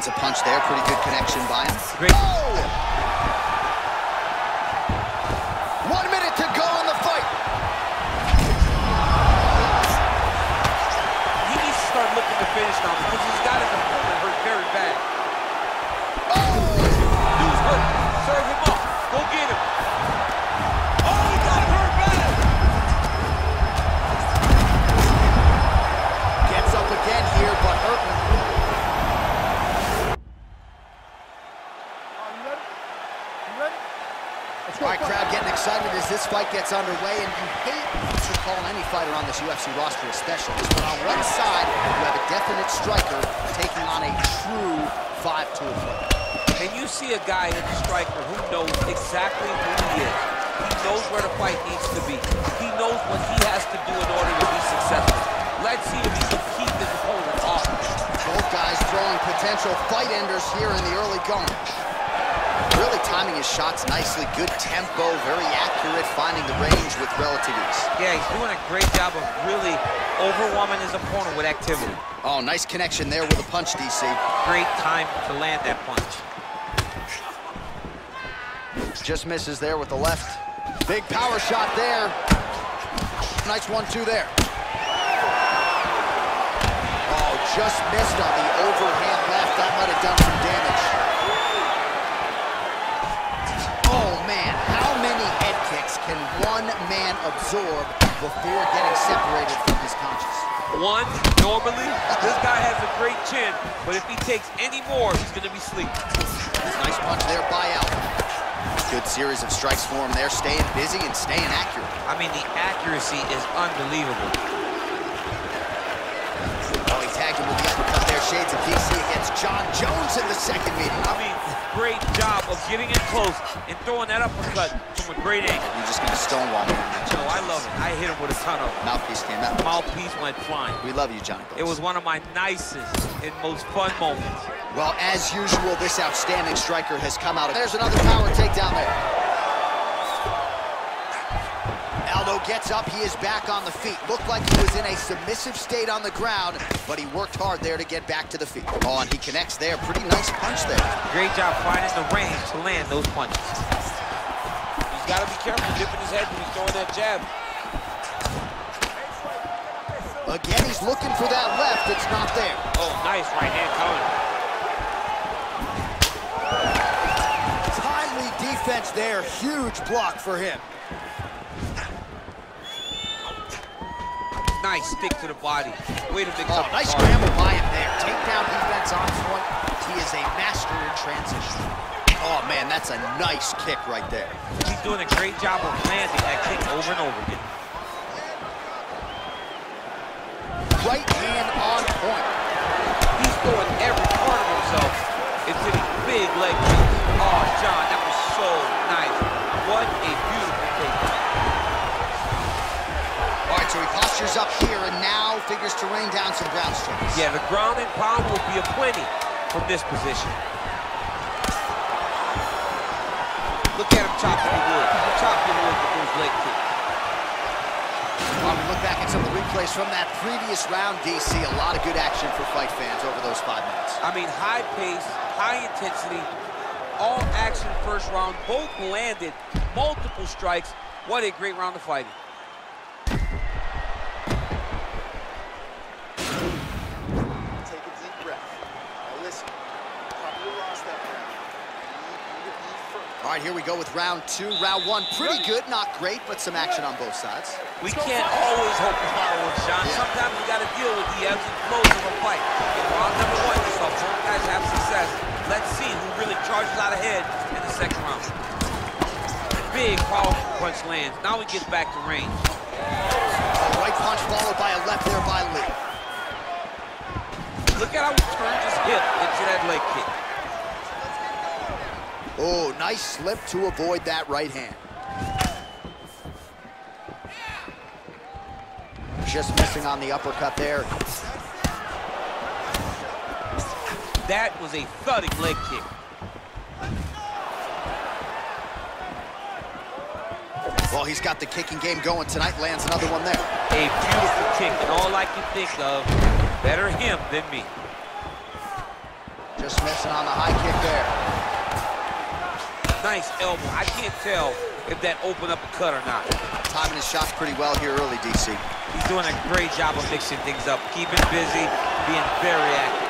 lands a punch there. Pretty good connection by him. Great. Oh! Fight gets underway, and you hate to call any fighter on this UFC roster a specialist, but on one side, you have a definite striker taking on a true five-tool fighter. And you see a guy in the striker who knows exactly who he is. He knows where the fight needs to be. He knows what he has to do in order to be successful. Let's see if he can keep his opponent off. Both guys throwing potential fight enders here in the early going. Really timing his shots nicely. Good tempo, very accurate, finding the range with relative ease. Yeah, he's doing a great job of really overwhelming his opponent with activity. Oh, nice connection there with a punch, DC. Great time to land that punch. Just misses there with the left. Big power shot there. Nice one-two there. Oh, just missed on the overhand left. That might have done some damage. Oh, man. How many head kicks can one man absorb before getting separated from his conscience? One, normally, this guy has a great chin, but if he takes any more, he's gonna be sleeping. Nice punch there by Alvin. Good series of strikes for him there, staying busy and staying accurate. I mean, the accuracy is unbelievable. Oh, he tagged him with the uppercut there. Shades of DC against Jon Jones in the second meeting. I mean, great job of getting in close and throwing that uppercut from a great angle. You're just going to stonewall him. No, I love it. I hit him with a ton of. Mouthpiece came out. Mouthpiece went flying. We love you, Johnny. It was one of my nicest and most fun moments. Well, as usual, this outstanding striker has come out. There's another power takedown there. Gets up. He is back on the feet. Looked like he was in a submissive state on the ground, but he worked hard there to get back to the feet. Oh, and he connects there. Pretty nice punch there. Great job finding the range to land those punches. He's got to be careful dipping his head when he's throwing that jab. Again, he's looking for that left. It's not there. Oh, nice right hand counter. Timely defense there. Huge block for him. Nice stick to the body. Way to mix Oh, up nice scramble by him there. Takedown defense on point. He is a master in transition. Oh, man, that's a nice kick right there. He's doing a great job of landing that kick over and over again. Right hand on point. He's throwing every part of himself into these big leg kicks. Oh, John, right, so he postures up here and now figures to rain down some ground strikes. Yeah, the ground and pound will be a plenty from this position. Look at him chopping the wood. Chopping the wood with those leg kicks. While we look back at some of the replays from that previous round, DC, a lot of good action for fight fans over those five minutes. I mean, high pace, high intensity, all action first round. Both landed multiple strikes. What a great round of fighting. Take a deep breath. Now listen, probably lost that round. All right, here we go with round two. Round one, pretty good, not great, but some action on both sides. We can't always hope for fireworks, John. Yeah. Sometimes we got to deal with the ebbs and flows of a fight. In round number one, we saw both guys have success. Let's see who really charges out ahead in the second round. Big, powerful punch lands. Now he gets back to range. Right punch followed by a left there by Lee. Look at how he turns his hip into that leg kick. Oh, nice slip to avoid that right hand. Just missing on the uppercut there. That was a thudding leg kick. Well, he's got the kicking game going tonight. Lands another one there. A beautiful kick, and all I can think of, better him than me. Just missing on the high kick there. Nice elbow. I can't tell if that opened up a cut or not. Timing his shots pretty well here early, DC. He's doing a great job of mixing things up, keeping busy, being very active.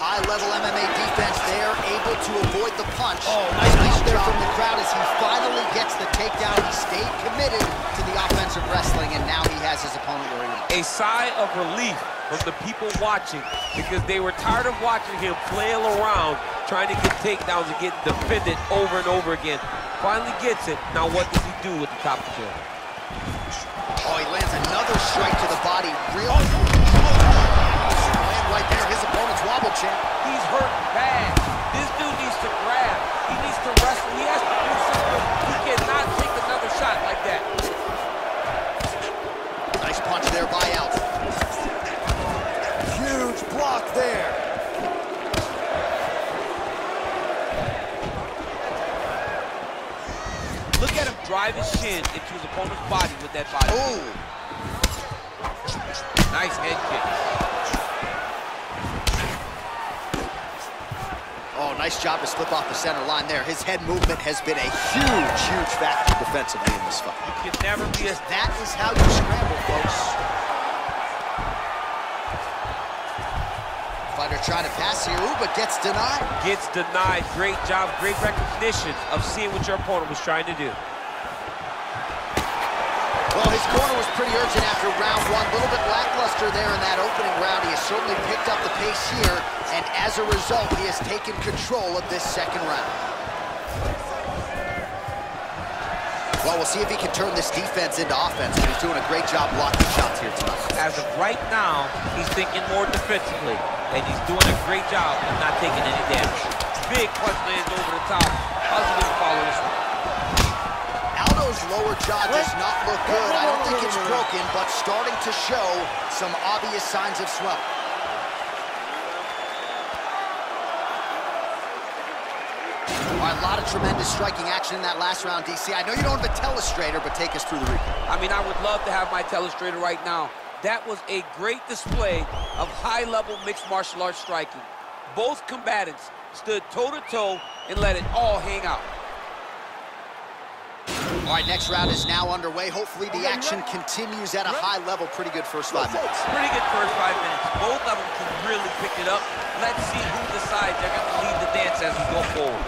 High-level MMA defense there, able to avoid the punch. Oh, nice nice there from the crowd as he finally gets the takedown. He stayed committed to the offensive wrestling, and now he has his opponent where he wants. A sigh of relief from the people watching because they were tired of watching him flail around trying to get takedowns and get defended over and over again. Finally gets it. Now what does he do with the top control? Oh, he lands another strike to the body. Real oh, land right there. His opponent's wobble champ. He's hurt bad. This dude needs to grab. He needs to wrestle. He has to do something. He cannot take another shot like that. Nice punch there by Aldo. Huge block there. Drive his shin into his opponent's body with that body. Ooh. Nice head kick. Oh, nice job to slip off the center line there. His head movement has been a huge, huge factor defensively in this fight. You can never be as That is how you scramble, folks. Fighter trying to pass here, ooh, but gets denied. gets denied. Great job, great recognition of seeing what your opponent was trying to do. Well, his corner was pretty urgent after round one. A little bit lackluster there in that opening round. He has certainly picked up the pace here, and as a result, he has taken control of this second round. Well, we'll see if he can turn this defense into offense, but he's doing a great job blocking shots here tonight. As of right now, he's thinking more defensively, and he's doing a great job of not taking any damage. Big punch lands over the top. How's he gonna follow this one? Lower jaw does not look good. I don't think it's broken, but starting to show some obvious signs of swelling. A lot of tremendous striking action in that last round, DC. I know you don't have a telestrator, but take us through the replay. I mean, I would love to have my telestrator right now. That was a great display of high-level mixed martial arts striking. Both combatants stood toe-to-toe and let it all hang out. All right, next round is now underway. Hopefully the action continues at a high level. Pretty good first five minutes. Pretty good first five minutes. Both of them can really pick it up. Let's see who decides they're going to lead the dance as we go forward.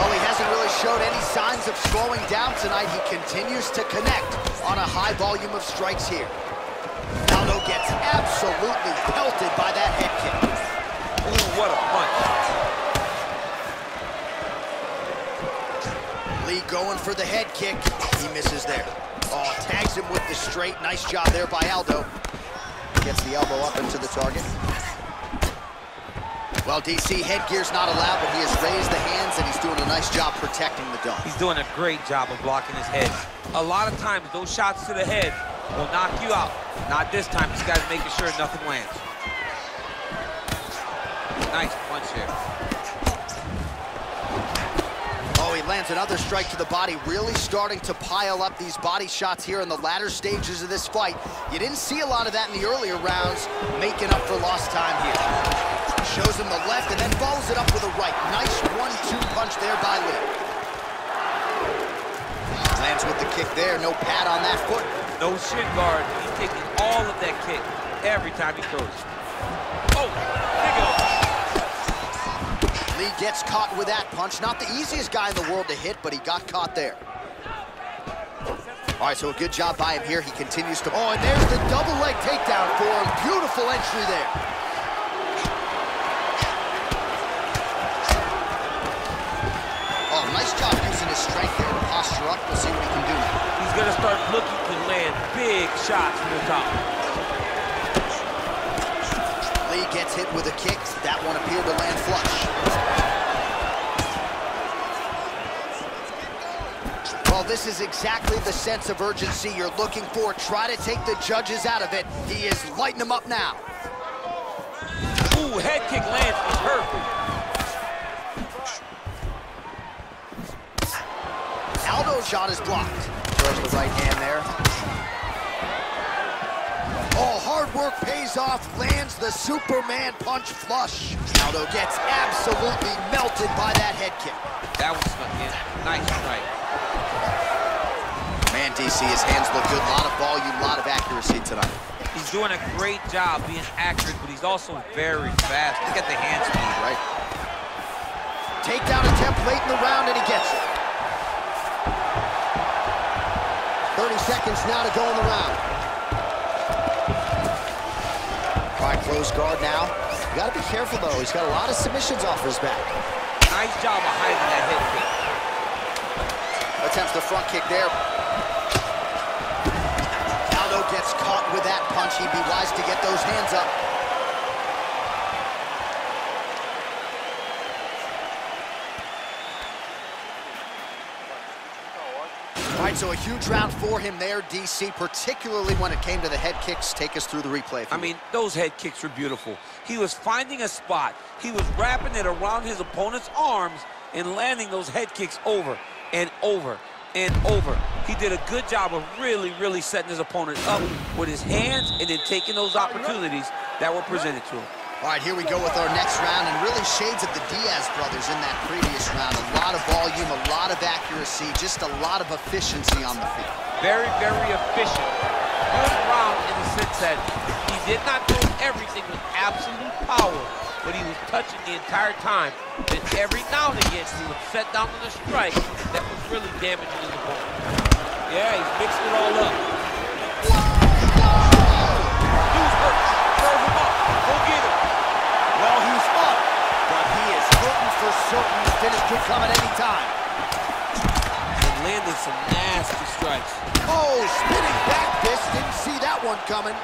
Well, he hasn't really showed any signs of slowing down tonight. He continues to connect on a high volume of strikes here. Aldo gets absolutely pelted by that head kick. Ooh, what a punch. Lee going for the head kick. He misses there. Oh, tags him with the straight. Nice job there by Aldo. Gets the elbow up into the target. Well, DC, headgear's not allowed, but he has raised the hands, and he's doing a nice job protecting the dome. He's doing a great job of blocking his head. A lot of times, those shots to the head will knock you out. Not this time. This guy's making sure nothing lands. Nice punch here. Lands another strike to the body, really starting to pile up these body shots here in the latter stages of this fight. You didn't see a lot of that in the earlier rounds, making up for lost time here. Shows him the left and then follows it up with a right. Nice one-two punch there by Lee. Lands with the kick there, no pad on that foot. No shin guard. He's taking all of that kick every time he throws. Oh, Lee gets caught with that punch. Not the easiest guy in the world to hit, but he got caught there. All right, so a good job by him here. He continues to... Oh, and there's the double leg takedown for him. Beautiful entry there. Oh, nice job using his strength there to posture up. We'll see what he can do. He's gonna start looking to land big shots from the top. Gets hit with a kick. That one appeared to land flush. Well, this is exactly the sense of urgency you're looking for. Try to take the judges out of it. He is lighting them up now. Ooh, head kick lands. Hurt. Aldo's shot is blocked. Throws the right hand there. Work pays off, lands the Superman punch flush. Aldo gets absolutely melted by that head kick. That was in. Nice strike. Man, DC, his hands look good. A lot of volume, a lot of accuracy tonight. He's doing a great job being accurate, but he's also very fast. Look at the hand speed, right? Takedown attempt late in the round, and he gets it. 30 seconds now to go in the round. Close guard now. You gotta be careful, though. He's got a lot of submissions off his back. Nice job of hiding that head kick. Attempts the front kick there. Aldo gets caught with that punch. He'd be wise to get those hands up. Right, so a huge round for him there, DC, particularly when it came to the head kicks. Take us through the replay. I mean, those head kicks were beautiful. He was finding a spot. He was wrapping it around his opponent's arms and landing those head kicks over and over and over. He did a good job of really, really setting his opponent up with his hands and then taking those opportunities that were presented to him. All right, here we go with our next round, and really shades of the Diaz brothers in that previous round. A lot of volume, a lot of accuracy, just a lot of efficiency on the feet. Very, very efficient. Good round in the sense that he did not do everything with absolute power, but he was touching the entire time. And every now and again, he would set down on a strike that was really damaging his opponent. Yeah, he's mixing it all up. Certain. The finish could come at any time. And landing some nasty strikes. Oh, spinning back fist. Didn't see that one coming.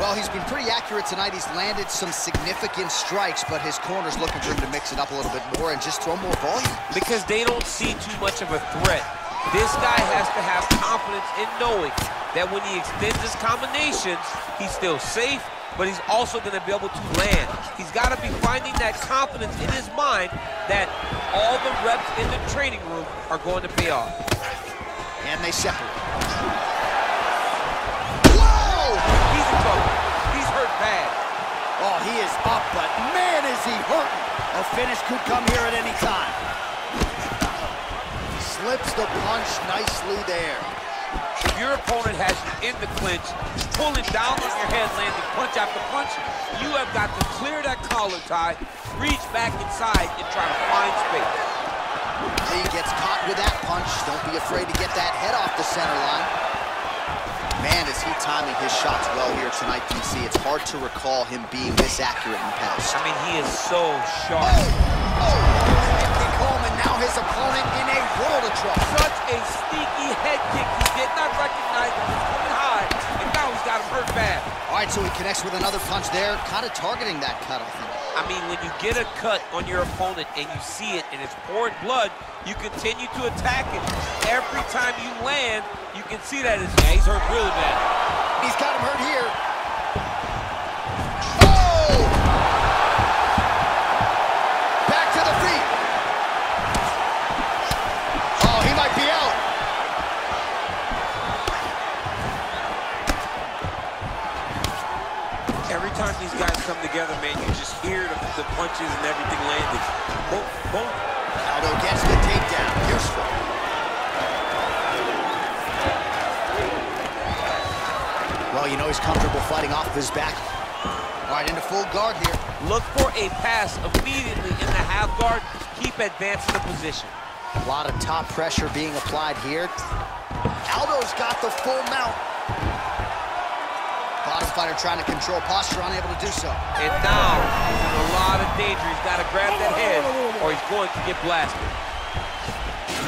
Well, he's been pretty accurate tonight. He's landed some significant strikes, but his corner's looking for him to mix it up a little bit more and just throw more volume. Because they don't see too much of a threat. This guy has to have confidence in knowing that when he extends his combinations, he's still safe, but he's also going to be able to land. He's got to be finding that confidence in his mind that all the reps in the training room are going to pay off. And they separate. Whoa! He's in trouble. He's hurt bad. Oh, he is up, but man, is he hurting. A finish could come here at any time. Slips the punch nicely there. If your opponent has you in the clinch, pulling down on your head, landing punch after punch, you have got to clear that collar tie, reach back inside, and try to find space. Lee gets caught with that punch. Don't be afraid to get that head off the center line. Man, is he timing his shots well here tonight, DC. It's hard to recall him being this accurate in the past. I mean, he is so sharp. Oh, oh. Empty Coleman, now his opponent in a world of trouble. Such a sneaky head kick. He did not recognize it was coming high, and now he's got him hurt bad. All right, so he connects with another punch there, kind of targeting that cut, I think. I mean, when you get a cut on your opponent and you see it and it's pouring blood, you continue to attack it. Every time you land, you can see that yeah, he's hurt really bad. He's got him hurt here. Time these guys come together, man, you just hear the, the punches and everything landing. Boom, boom. Aldo gets the takedown. Useful. Well, you know he's comfortable fighting off of his back. All right, into full guard here. Look for a pass immediately in the half guard. Keep advancing the position. A lot of top pressure being applied here. Aldo's got the full mount. Fighter trying to control posture, unable to do so. And now, a lot of danger. He's got to grab that head or he's going to get blasted.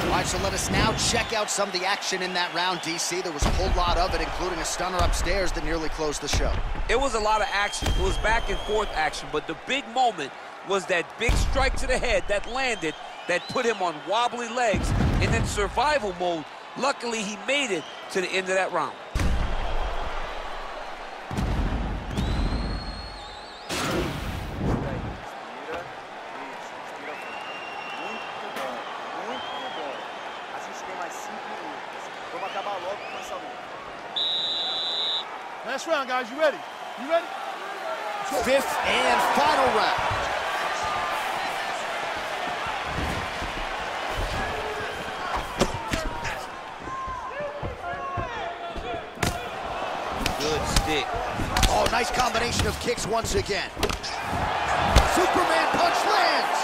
All right, so let us now check out some of the action in that round, DC. There was a whole lot of it, including a stunner upstairs that nearly closed the show. It was a lot of action. It was back and forth action, but the big moment was that big strike to the head that landed that put him on wobbly legs and in survival mode. Luckily, he made it to the end of that round. Last round, guys. You ready? You ready? Fifth and final round. Good stick. Oh, nice combination of kicks once again. Superman punch lands.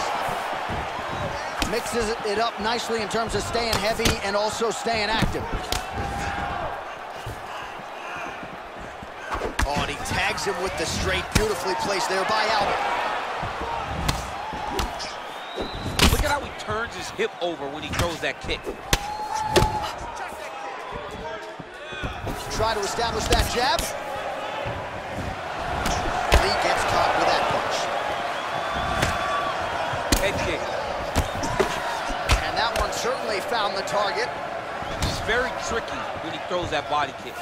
Mixes it up nicely in terms of staying heavy and also staying active. Oh, and he tags him with the straight, beautifully placed there by Albert. Look at how he turns his hip over when he throws that kick. Try to establish that jab. Lee gets caught with that punch. Head kick. And that one certainly found the target. He's very tricky when he throws that body kick.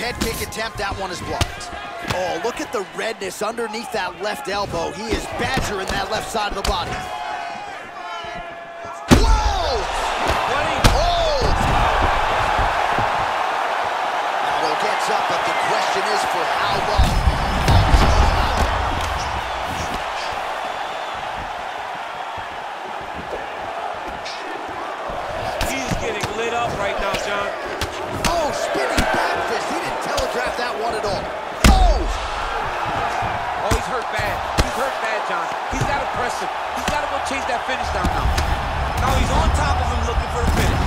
Head kick attempt, that one is blocked. Oh, look at the redness underneath that left elbow. He is badgering that left side of the body. Chase that finish down now. Now he's on top of him looking for the finish.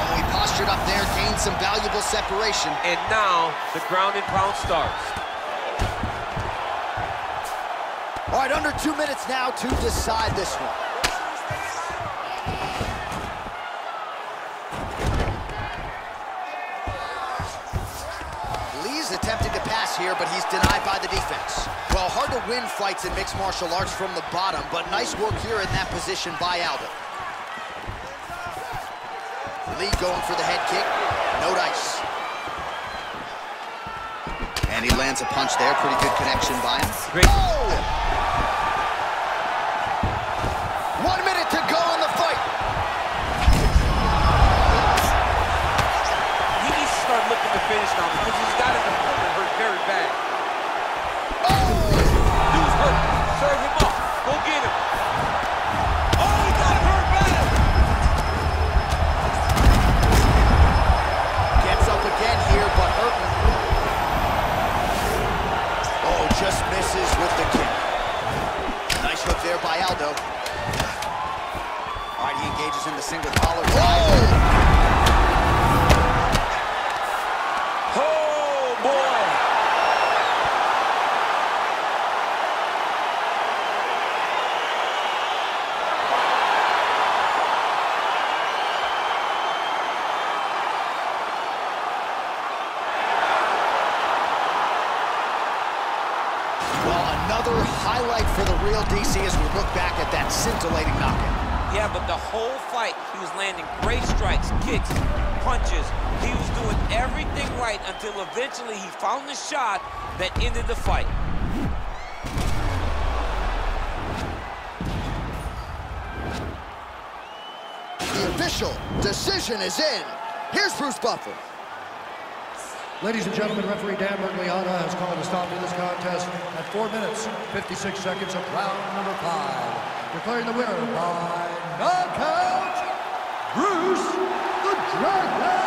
Oh, he postured up there, gained some valuable separation. And now the ground and pound starts. All right, under two minutes now to decide this one. Lee's attempting to pass here, but he's denied by the defense. Well, hard to win fights in mixed martial arts from the bottom, but nice work here in that position by Aldo. Lee going for the head kick. No dice. And he lands a punch there. Pretty good connection by him. Great. Oh! In the single collar drive. Landing great strikes, kicks, punches. He was doing everything right until eventually he found the shot that ended the fight. The official decision is in. Here's Bruce Buffer. Ladies and gentlemen, referee Dan Miragliotta has called a stop to this contest at 4 minutes, 56 seconds of round number 5. Declaring the winner by knockout. Strike